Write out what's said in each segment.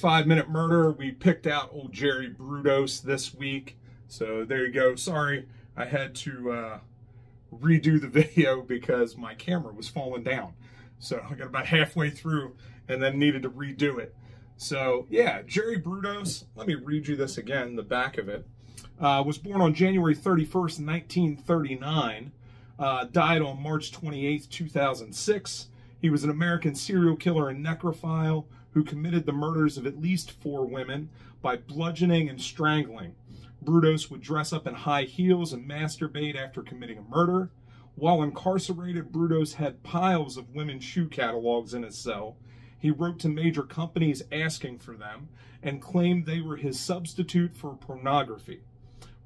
five minute murder. We picked out old Jerry Brudos this week. So there you go. Sorry, I had to uh, redo the video because my camera was falling down. So I got about halfway through and then needed to redo it. So yeah, Jerry Brudos, let me read you this again, the back of it. Uh, was born on January 31st, 1939. Uh, died on March 28th, 2006. He was an American serial killer and necrophile who committed the murders of at least four women by bludgeoning and strangling. Brudos would dress up in high heels and masturbate after committing a murder. While incarcerated, Brudos had piles of women's shoe catalogs in his cell. He wrote to major companies asking for them and claimed they were his substitute for pornography.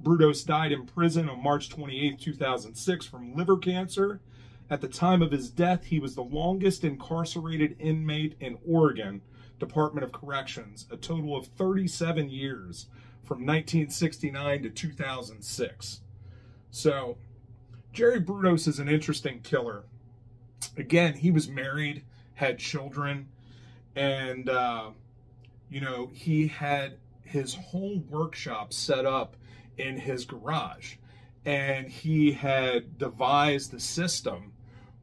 Brudos died in prison on March 28, 2006 from liver cancer. At the time of his death, he was the longest incarcerated inmate in Oregon Department of Corrections, a total of 37 years from 1969 to 2006. So, Jerry Brudos is an interesting killer. Again, he was married, had children, and, uh, you know, he had his whole workshop set up in his garage. And he had devised the system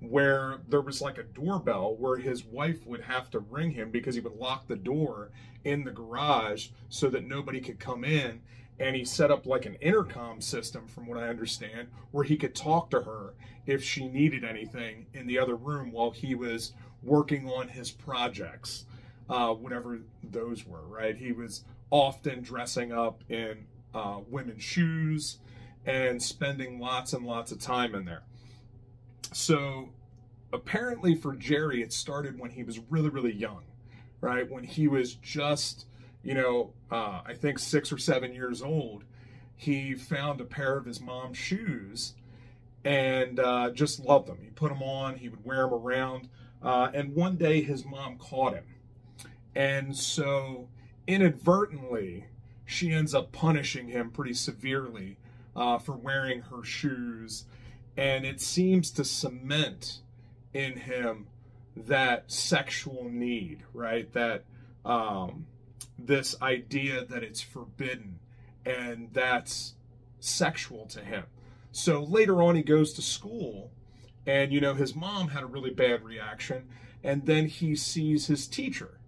where there was like a doorbell where his wife would have to ring him because he would lock the door in the garage so that nobody could come in. And he set up like an intercom system from what i understand where he could talk to her if she needed anything in the other room while he was working on his projects uh, whatever those were right? He was often dressing up in uh, women's shoes and spending lots and lots of time in there so apparently for Jerry, it started when he was really, really young, right? When he was just, you know, uh, I think six or seven years old, he found a pair of his mom's shoes and uh, just loved them. He put them on, he would wear them around. Uh, and one day his mom caught him. And so inadvertently, she ends up punishing him pretty severely uh, for wearing her shoes and it seems to cement in him that sexual need, right? That um, this idea that it's forbidden and that's sexual to him. So later on, he goes to school, and you know, his mom had a really bad reaction, and then he sees his teacher,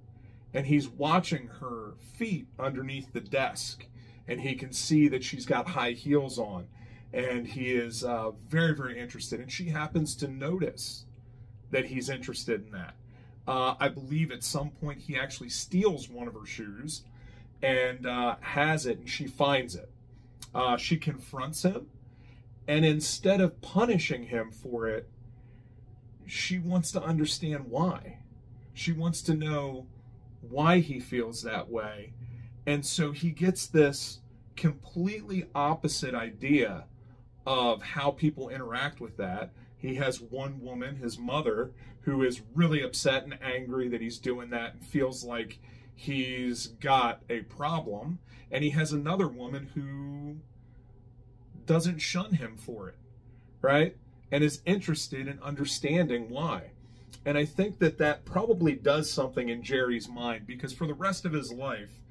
and he's watching her feet underneath the desk, and he can see that she's got high heels on and he is uh, very, very interested. And she happens to notice that he's interested in that. Uh, I believe at some point he actually steals one of her shoes and uh, has it, and she finds it. Uh, she confronts him, and instead of punishing him for it, she wants to understand why. She wants to know why he feels that way. And so he gets this completely opposite idea of how people interact with that. He has one woman, his mother, who is really upset and angry that he's doing that and feels like he's got a problem. And he has another woman who doesn't shun him for it, right? And is interested in understanding why. And I think that that probably does something in Jerry's mind because for the rest of his life,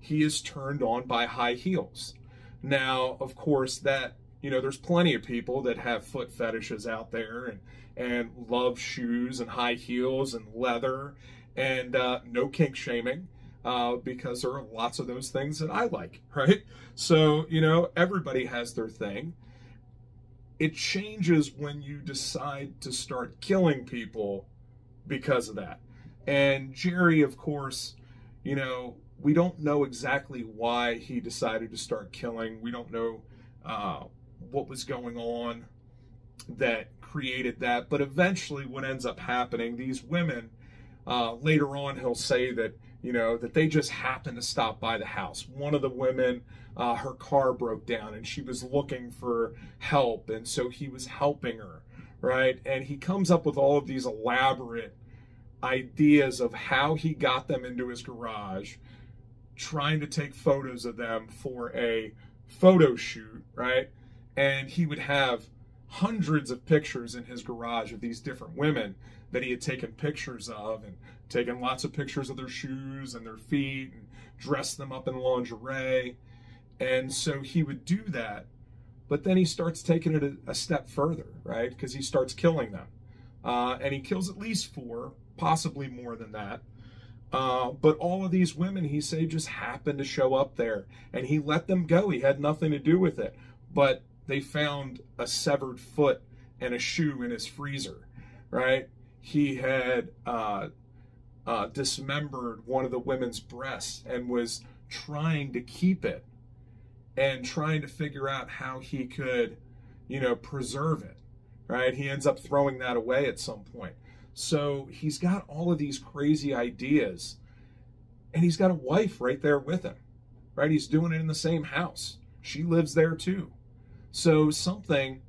he is turned on by high heels. Now, of course, that you know, there's plenty of people that have foot fetishes out there and and love shoes and high heels and leather and uh, no kink shaming uh, because there are lots of those things that I like, right? So you know, everybody has their thing. It changes when you decide to start killing people because of that. And Jerry, of course, you know, we don't know exactly why he decided to start killing. We don't know uh, what was going on that created that. But eventually, what ends up happening, these women, uh, later on, he'll say that, you know, that they just happened to stop by the house. One of the women, uh, her car broke down and she was looking for help. And so he was helping her, right? And he comes up with all of these elaborate ideas of how he got them into his garage, trying to take photos of them for a photo shoot, right? And he would have hundreds of pictures in his garage of these different women that he had taken pictures of and taken lots of pictures of their shoes and their feet and dressed them up in lingerie. And so he would do that, but then he starts taking it a, a step further, right? Because he starts killing them. Uh, and he kills at least four, possibly more than that. Uh, but all of these women, he say, just happened to show up there, and he let them go. He had nothing to do with it. But they found a severed foot and a shoe in his freezer, right? He had uh, uh, dismembered one of the women's breasts and was trying to keep it and trying to figure out how he could, you know, preserve it, right? He ends up throwing that away at some point. So he's got all of these crazy ideas, and he's got a wife right there with him, right? He's doing it in the same house. She lives there too. So something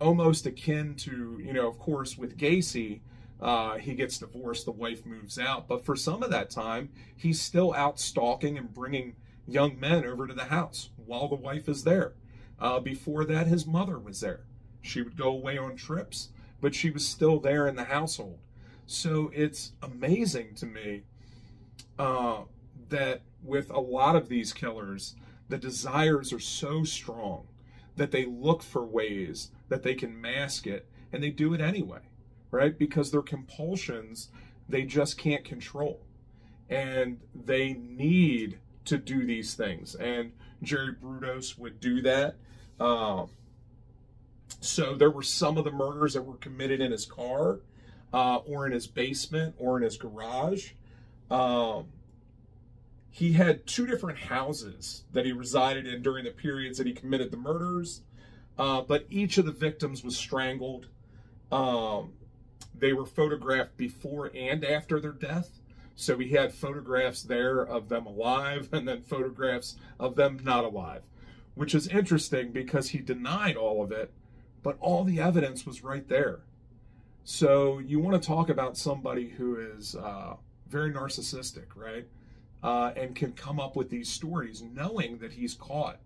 almost akin to, you know, of course, with Gacy, uh, he gets divorced, the wife moves out. But for some of that time, he's still out stalking and bringing young men over to the house while the wife is there. Uh, before that, his mother was there. She would go away on trips, but she was still there in the household. So it's amazing to me uh, that with a lot of these killers, the desires are so strong that they look for ways that they can mask it and they do it anyway, right? Because their compulsions they just can't control. And they need to do these things. And Jerry Brudos would do that. Um, so there were some of the murders that were committed in his car, uh, or in his basement, or in his garage. Um, he had two different houses that he resided in during the periods that he committed the murders, uh, but each of the victims was strangled. Um, they were photographed before and after their death. So he had photographs there of them alive and then photographs of them not alive, which is interesting because he denied all of it, but all the evidence was right there. So you want to talk about somebody who is uh, very narcissistic, right? Uh, and can come up with these stories knowing that he's caught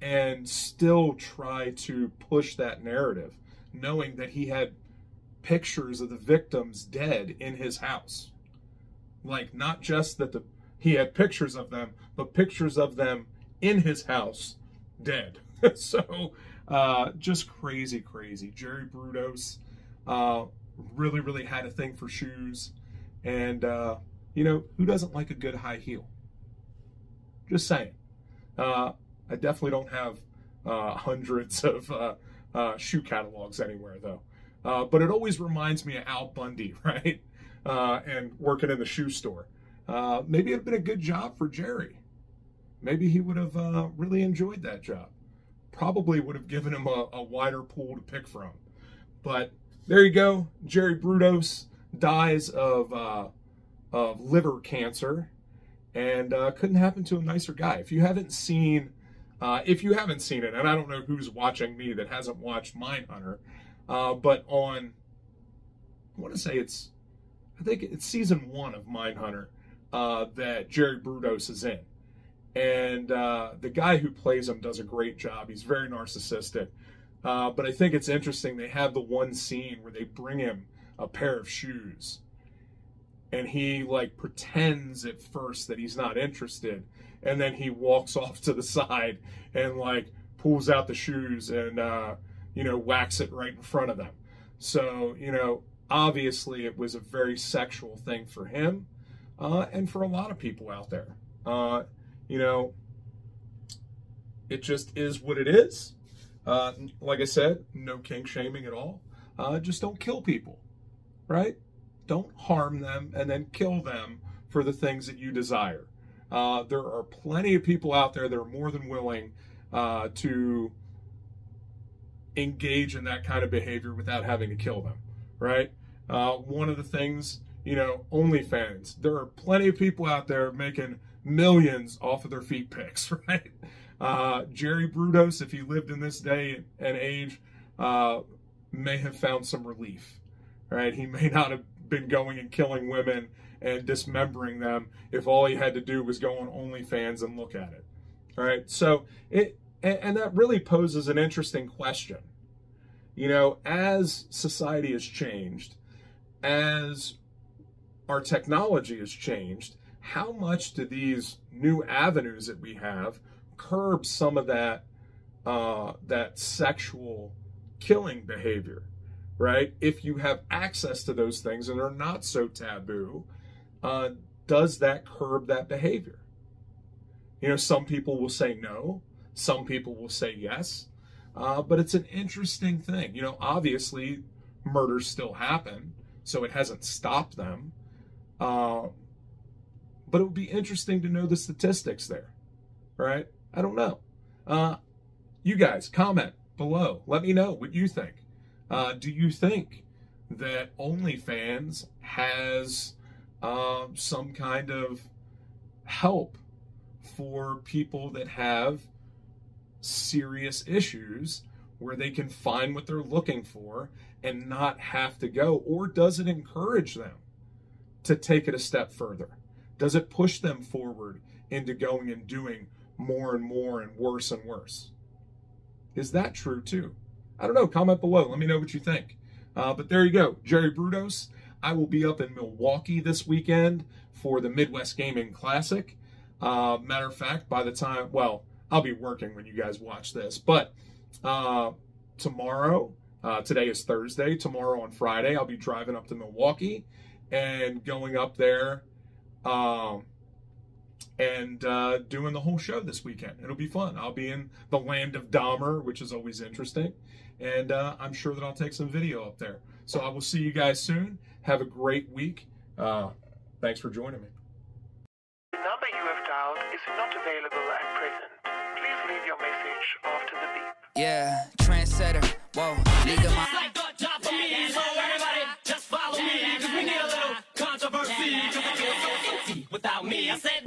and still try to push that narrative, knowing that he had pictures of the victims dead in his house. Like, not just that the he had pictures of them, but pictures of them in his house dead. so, uh, just crazy, crazy. Jerry Brudos uh, really, really had a thing for shoes. And, uh, you know, who doesn't like a good high heel? Just saying. Uh, I definitely don't have uh, hundreds of uh, uh shoe catalogs anywhere, though. Uh, but it always reminds me of Al Bundy, right? Uh, and working in the shoe store. maybe it'd been a good job for Jerry. Maybe he would have really enjoyed that job. Probably would have given him a, a wider pool to pick from. But there you go. Jerry Brudos dies of of liver cancer, and uh, couldn't happen to a nicer guy. If you haven't seen, uh, if you haven't seen it, and I don't know who's watching me that hasn't watched Mindhunter, uh, but on, I want to say it's, I think it's season one of Mindhunter uh, that Jerry Brudos is in. And uh, the guy who plays him does a great job. He's very narcissistic. Uh, but I think it's interesting. They have the one scene where they bring him a pair of shoes and he like pretends at first that he's not interested and then he walks off to the side and like pulls out the shoes and uh, you know whacks it right in front of them. So you know obviously it was a very sexual thing for him uh, and for a lot of people out there. Uh, you know it just is what it is. Uh, like i said no kink shaming at all. Uh, just don't kill people right don't harm them and then kill them for the things that you desire. Uh, there are plenty of people out there that are more than willing uh, to engage in that kind of behavior without having to kill them, right? Uh, one of the things, you know, OnlyFans, there are plenty of people out there making millions off of their feet pics, right? Uh, Jerry Brudos, if he lived in this day and age, uh, may have found some relief, right? He may not have been going and killing women and dismembering them if all he had to do was go on OnlyFans and look at it. All right. So it, and, and that really poses an interesting question. You know, as society has changed, as our technology has changed, how much do these new avenues that we have curb some of that uh, that sexual killing behavior, right? If you have access to those things and they're not so taboo, uh, does that curb that behavior? You know, some people will say no, some people will say yes, uh, but it's an interesting thing. You know, obviously, murders still happen, so it hasn't stopped them. Uh, but it would be interesting to know the statistics there, right? I don't know. Uh, you guys, comment below. Let me know what you think. Uh, do you think that OnlyFans has uh, some kind of help for people that have serious issues where they can find what they're looking for and not have to go? Or does it encourage them to take it a step further? Does it push them forward into going and doing more and more and worse and worse? Is that true too? I don't know. Comment below. Let me know what you think. Uh, but there you go. Jerry Brudos. I will be up in Milwaukee this weekend for the Midwest Gaming Classic. Uh, matter of fact, by the time, well, I'll be working when you guys watch this, but uh, tomorrow, uh, today is Thursday, tomorrow on Friday, I'll be driving up to Milwaukee and going up there um, and uh, doing the whole show this weekend. It'll be fun. I'll be in the land of Dahmer, which is always interesting. And uh, I'm sure that I'll take some video up there. So I will see you guys soon. Have a great week. Uh, thanks for joining me. The number you have dialed is not available at present. Please leave your message after the beep. Yeah, trendsetter. Whoa, league of my. like the job for me. So everybody just follow me. Cause we need a little controversy. Cause I feel so empty without me. I said